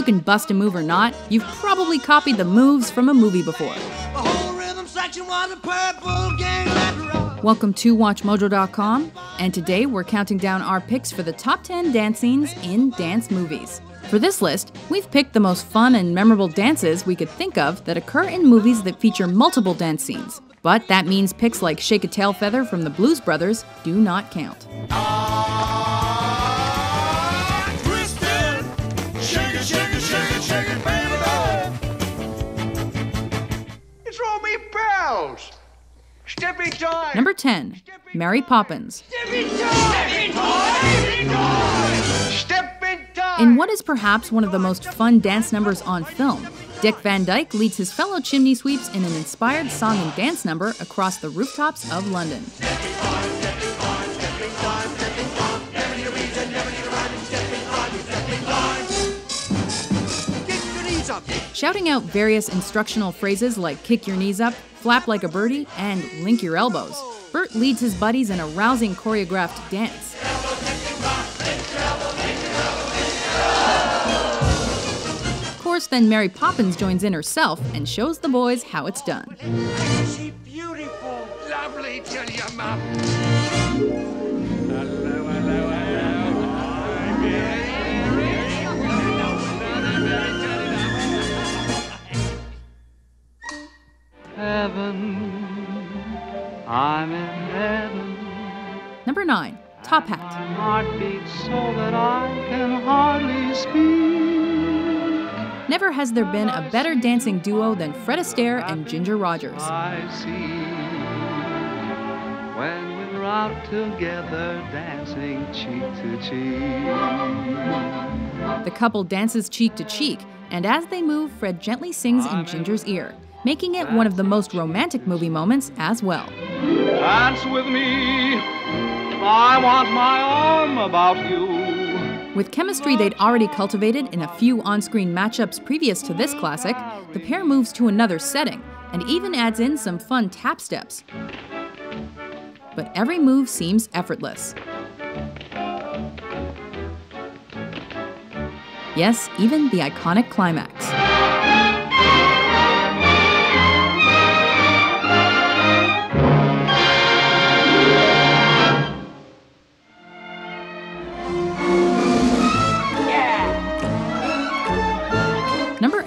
you can bust a move or not, you've probably copied the moves from a movie before. Welcome to WatchMojo.com, and today we're counting down our picks for the top 10 dance scenes in dance movies. For this list, we've picked the most fun and memorable dances we could think of that occur in movies that feature multiple dance scenes. But that means picks like Shake a Tail Feather from the Blues Brothers do not count. Number 10, Mary Poppins. In what is perhaps one of the most fun dance numbers on film, Dick Van Dyke leads his fellow chimney sweeps in an inspired song and dance number across the rooftops of London. Shouting out various instructional phrases like kick your knees up, flap like a birdie, and link your elbows, Bert leads his buddies in a rousing choreographed dance. Of course, then Mary Poppins joins in herself and shows the boys how it's done. Heaven, I'm in heaven. Number 9, Top My Hat. heart beats so that I can hardly speak. Never has there been a better dancing duo than Fred Astaire and Ginger Rogers. I see when we're out together dancing cheek to cheek. The couple dances cheek to cheek, and as they move, Fred gently sings in Ginger's ear, making it one of the most romantic movie moments as well. Dance with me. I want my arm about you. With chemistry they'd already cultivated in a few on screen matchups previous to this classic, the pair moves to another setting and even adds in some fun tap steps. But every move seems effortless. Yes, even the iconic climax.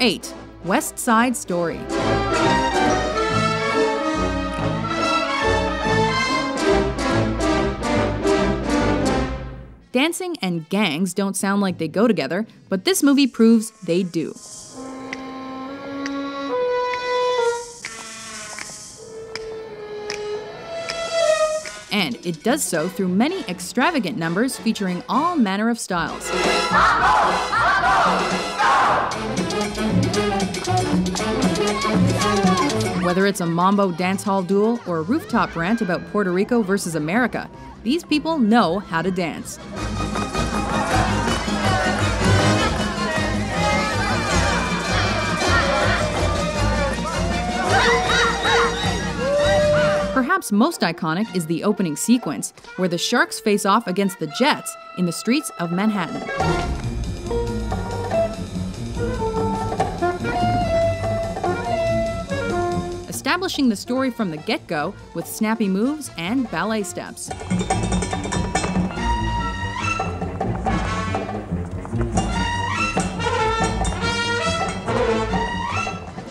8 West Side Story. Dancing and gangs don't sound like they go together, but this movie proves they do. And it does so through many extravagant numbers featuring all manner of styles. Whether it's a mambo dance hall duel or a rooftop rant about Puerto Rico versus America, these people know how to dance. Perhaps most iconic is the opening sequence, where the Sharks face off against the Jets in the streets of Manhattan. Establishing the story from the get go with snappy moves and ballet steps.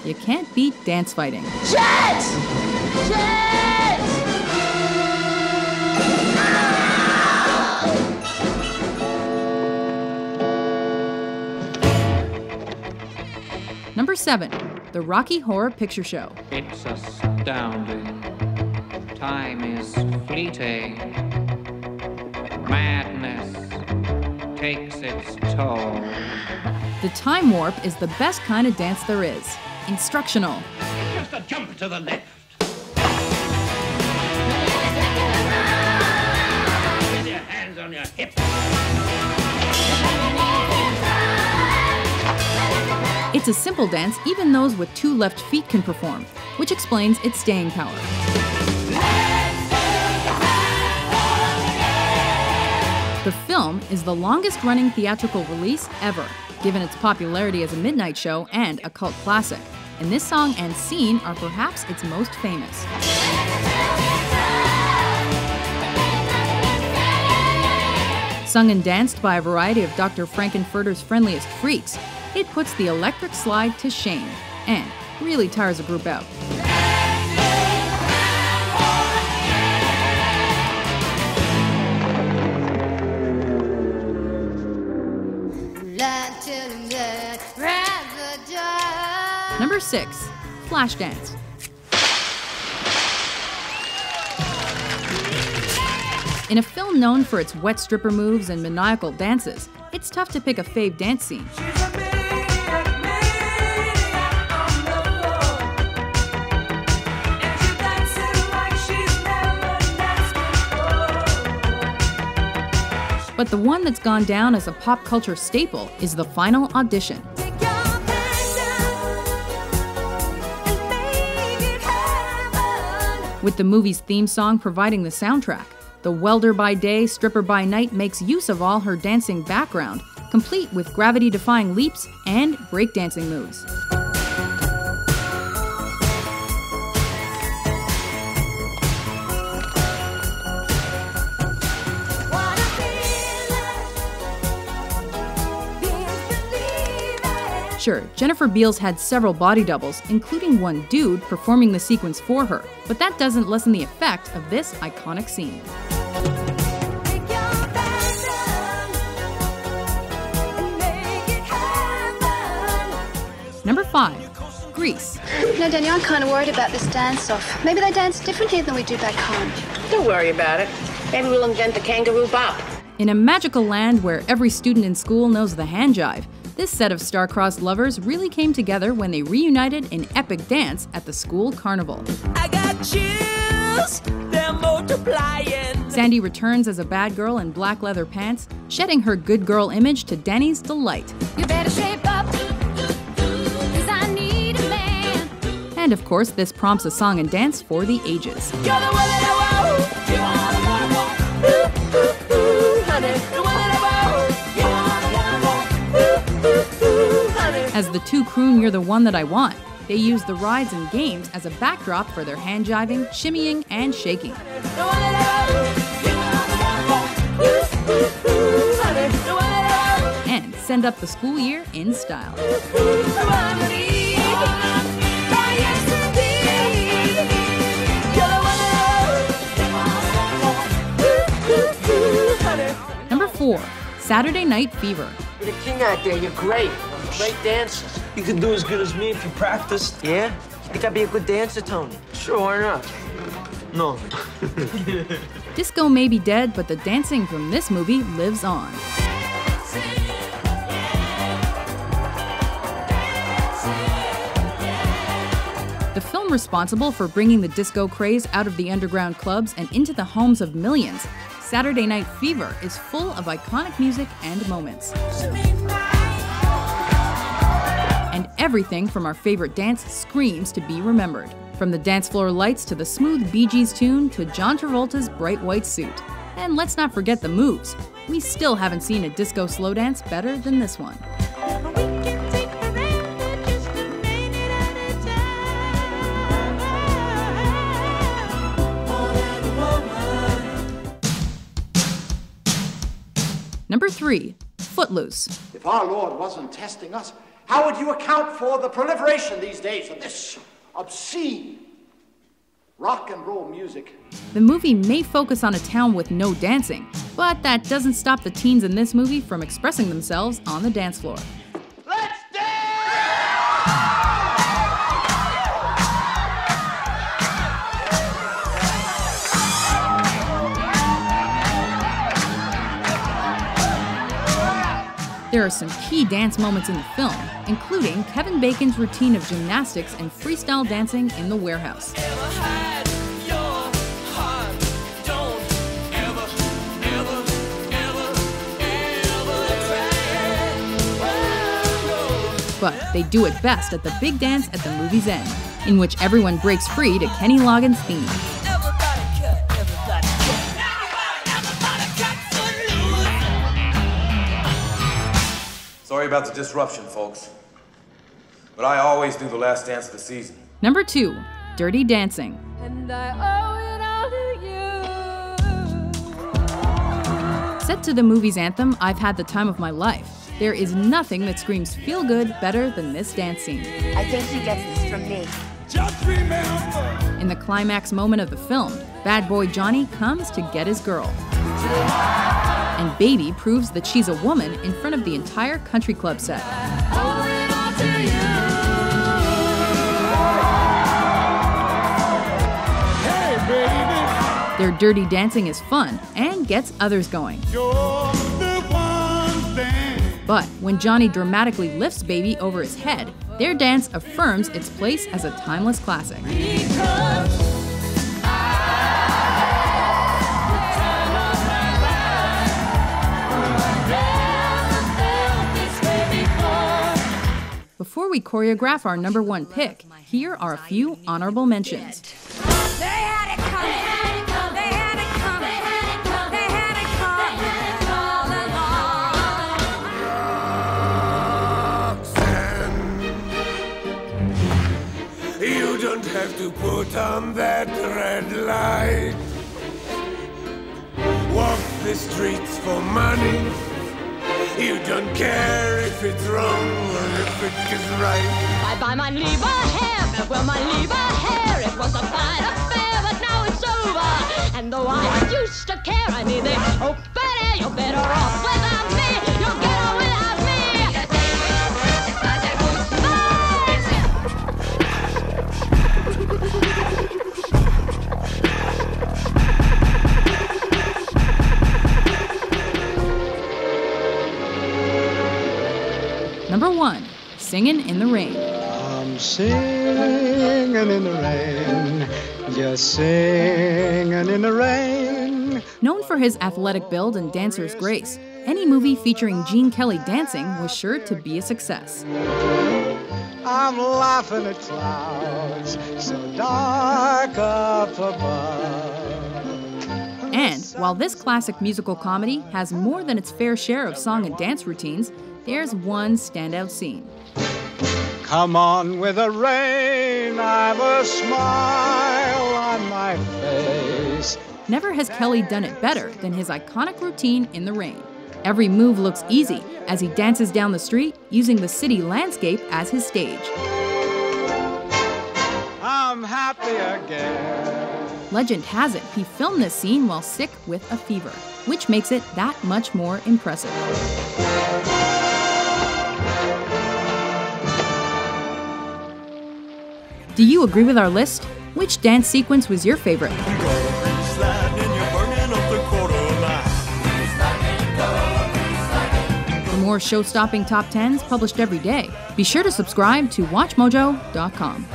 You can't beat dance fighting. Number 7. The Rocky Horror Picture Show. It's astounding. Time is fleeting. Madness takes its toll. The time warp is the best kind of dance there is. Instructional. Just a jump to the left. With your hands on your hips. It's a simple dance even those with two left feet can perform, which explains its staying power. The film is the longest running theatrical release ever, given its popularity as a midnight show and a cult classic. And this song and scene are perhaps its most famous. Sung and danced by a variety of Dr. Frank-N-Furter's friendliest freaks, it puts the electric slide to shame and really tires a group out. Number 6. Flashdance. In a film known for its wet stripper moves and maniacal dances, it's tough to pick a fave dance scene. But the one that's gone down as a pop culture staple is the final audition. With the movie's theme song providing the soundtrack, the welder by day, stripper by night makes use of all her dancing background, complete with gravity defying leaps and breakdancing moves. Sure, Jennifer Beals had several body doubles, including one dude performing the sequence for her, but that doesn't lessen the effect of this iconic scene. Number 5. Grease. You know, Daniel, I'm kind of worried about this dance off. Maybe they dance differently than we do back home. Don't worry about it. Maybe we'll invent the kangaroo bop. In a magical land where every student in school knows the hand jive, this set of star-crossed lovers really came together when they reunited in epic dance at the school carnival. Chills, Sandy returns as a bad girl in black leather pants, shedding her good girl image to Danny's delight. And of course, this prompts a song and dance for the ages. As the two croon You're the One That I Want, they use the rides and games as a backdrop for their hand jiving, shimmying, and shaking. And send up the school year in style. Number 4. Saturday Night Fever. You're the king out there. You're great. Great dancer. You can do as good as me if you practiced. Yeah? You think I'd be a good dancer, Tony? Sure, why not? No. Disco may be dead, but the dancing from this movie lives on. The film responsible for bringing the disco craze out of the underground clubs and into the homes of millions, Saturday Night Fever is full of iconic music and moments. And everything from our favorite dance screams to be remembered. From the dance floor lights to the smooth Bee Gees tune to John Travolta's bright white suit. And let's not forget the moves. We still haven't seen a disco slow dance better than this one. Number 3. Footloose. If our Lord wasn't testing us, how would you account for the proliferation these days of this obscene rock and roll music? The movie may focus on a town with no dancing, but that doesn't stop the teens in this movie from expressing themselves on the dance floor. There are some key dance moments in the film, including Kevin Bacon's routine of gymnastics and freestyle dancing in the warehouse. But they do it best at the big dance at the movie's end, in which everyone breaks free to Kenny Loggins' theme. About the disruption, folks. But I always do the last dance of the season. Number two, Dirty Dancing. Set to the movie's anthem, I've Had the Time of My Life, there is nothing that screams feel good better than this dance scene. I think he gets this from me. In the climax moment of the film, bad boy Johnny comes to get his girl. And Baby proves that she's a woman in front of the entire country club set. Their dirty dancing is fun and gets others going. But when Johnny dramatically lifts Baby over his head, their dance affirms its place as a timeless classic. Before we choreograph our number one pick, here are a few honorable mentions. You don't have to put on that red light. Walk the streets for money. You don't care if it's wrong or if it is right. I buy my lieber hair, well my lieber hair. It was a fine affair, but now it's over. And though I used to care, I mean they, oh better, you're better off without me. You'll get on without me. Number one, Singing in the Rain. I'm singing in the rain, just singing in the rain. Known for his athletic build and dancer's grace, any movie featuring Gene Kelly dancing was sure to be a success. I'm laughing at clouds so dark up above. And while this classic musical comedy has more than its fair share of song and dance routines, there's one standout scene. Come on with the rain, I've a smile on my face. Never has Kelly done it better than his iconic routine in the rain. Every move looks easy as he dances down the street using the city landscape as his stage. I'm happy again. Legend has it he filmed this scene while sick with a fever, which makes it that much more impressive. Do you agree with our list? Which dance sequence was your favorite? For more show stopping top 10s published every day, be sure to subscribe to WatchMojo.com.